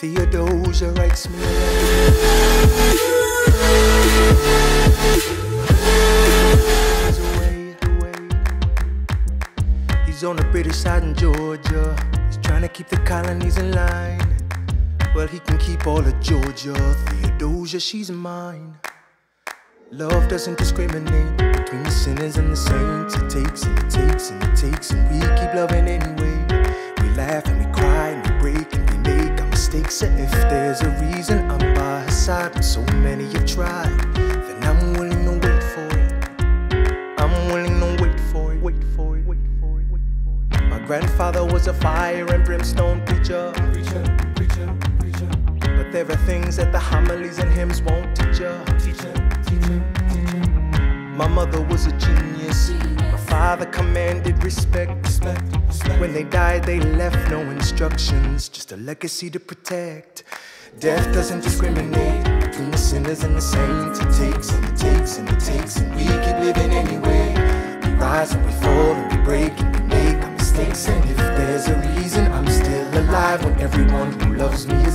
Theodosia writes me He's on the British side in Georgia. He's trying to keep the colonies in line. Well, he can keep all of Georgia. Theodosia, she's mine. Love doesn't discriminate between the sinners and the saints. It takes make our if there's a reason I'm by her side when so many have tried, then I'm willing to wait for it. I'm willing to wait for it, wait for it, wait for it, wait for it. My grandfather was a fire and brimstone preacher. Preacher, preacher, preacher. But there are things that the homilies and hymns won't teach. Teacher, teacher, teacher. My mother was a genius. My father commanded respect. When they died, they left no instructions, just a legacy to protect. Death doesn't discriminate between the sinners and the saints. It takes and it takes and it takes, and we keep living anyway. We rise and we fall and we break and we make our mistakes. And if there's a reason I'm still alive when everyone who loves me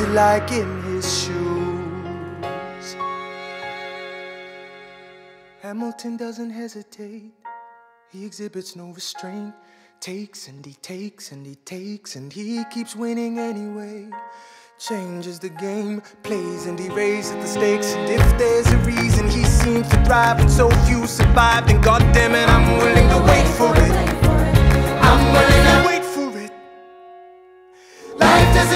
it like in his shoes? Hamilton doesn't hesitate. He exhibits no restraint. Takes and he takes and he takes and he keeps winning anyway. Changes the game, plays and he raises the stakes. And if there's a reason he seems to thrive and so few survive, then goddamn it, I'm willing